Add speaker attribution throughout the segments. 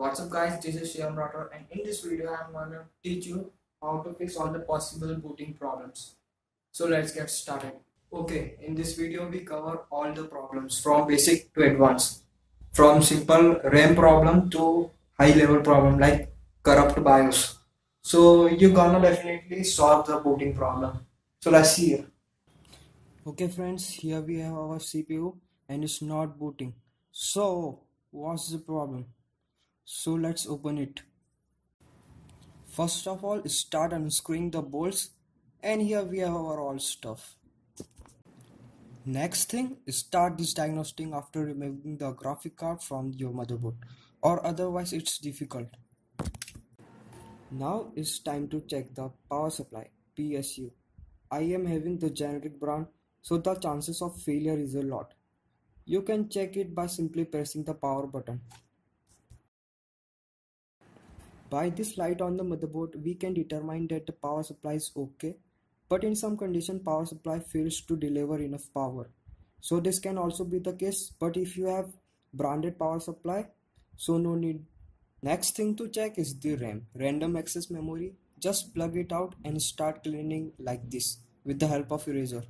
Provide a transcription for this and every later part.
Speaker 1: What's up guys, this is Shyam Rathore and in this video I'm gonna teach you how to fix all the possible booting problems. So let's get started. Okay, in this video we cover all the problems from basic to advanced. From simple RAM problem to high level problem like corrupt BIOS. So you're gonna definitely solve the booting problem. So let's see here.
Speaker 2: Okay friends, here we have our CPU and it's not booting. So what's the problem? So let's open it. First of all, start unscrewing the bolts and here we have our all stuff. Next thing, start this diagnostic after removing the graphic card from your motherboard or otherwise it's difficult. Now it's time to check the power supply PSU. I am having the generic brand so the chances of failure is a lot. You can check it by simply pressing the power button. By this light on the motherboard, we can determine that the power supply is okay, but in some condition power supply fails to deliver enough power. So this can also be the case, but if you have branded power supply, so no need. Next thing to check is the RAM, random access memory. Just plug it out and start cleaning like this with the help of eraser.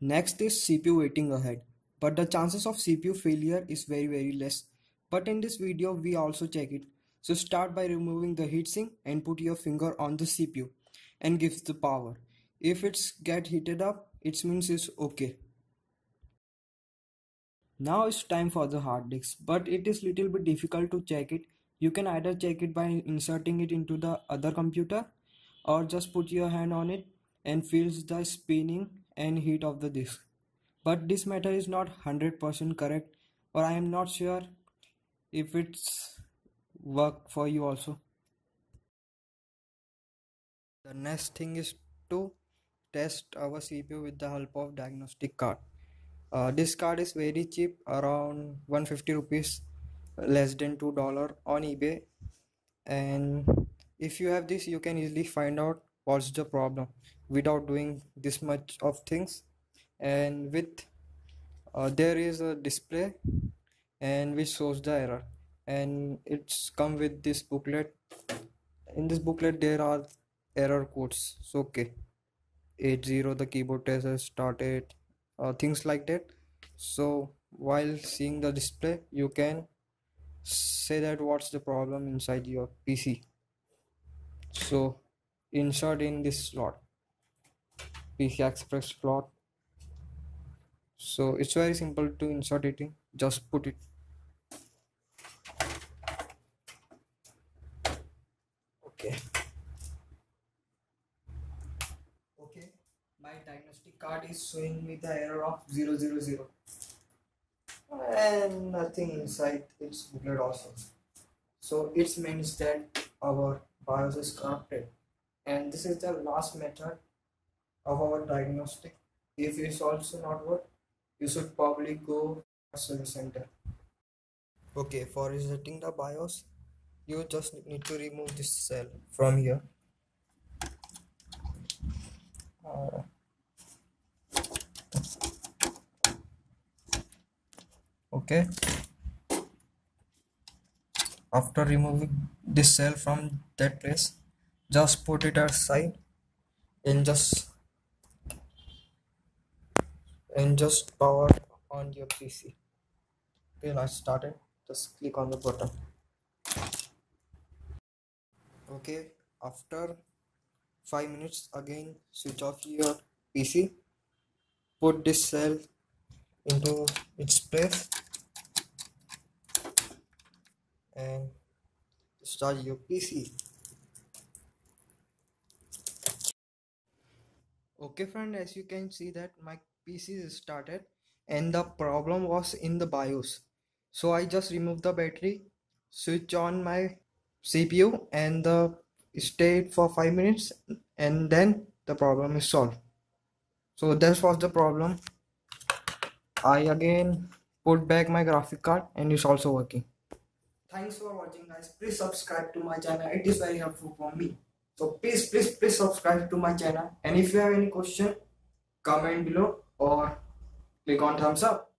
Speaker 2: Next is CPU waiting ahead, but the chances of CPU failure is very very less. But in this video we also check it. So start by removing the heatsink and put your finger on the CPU and gives the power. If it's get heated up, it means it's okay. Now it's time for the hard disk, but it is little bit difficult to check it. You can either check it by inserting it into the other computer or just put your hand on it and feels the spinning and heat of the disk. But this matter is not 100% correct or I am not sure if it's work for you also. The next thing is to test our CPU with the help of diagnostic card. Uh, this card is very cheap around 150 rupees less than two dollar on ebay and if you have this you can easily find out what's the problem without doing this much of things. And with uh, there is a display and which shows the error. And it's come with this booklet. In this booklet there are error codes. So okay. 80 the keyboard test has started uh, things like that. So while seeing the display you can say that what's the problem inside your pc so insert in this slot. PCI Express slot. So it's very simple to insert it in. Just put it. Okay.
Speaker 1: Okay, my diagnostic card is showing me the error of 000 and nothing inside its booklet also. So it means that our BIOS is corrupted and this is the last method of our diagnostic. If it's also not work, you should probably go to service center.
Speaker 2: okay for resetting the bios you just need to remove this cell from here Uh, okay after removing this cell from that place just put it aside and just and just power on your pc okay let's start it. Just click on the button. Okay after five minutes again switch off your pc put this cell into its place. And start your pc okay friend as you can see that my pc is started and the problem was in the bios so i just removed the battery switch on my cpu and the stayed for five minutes and then the problem is solved so that was the problem i again put back my graphic card and it's also working
Speaker 1: Thanks for watching guys. Please subscribe to my channel. It is very helpful for me. So please, please, please subscribe to my channel. And if you have any question, comment below or click on thumbs up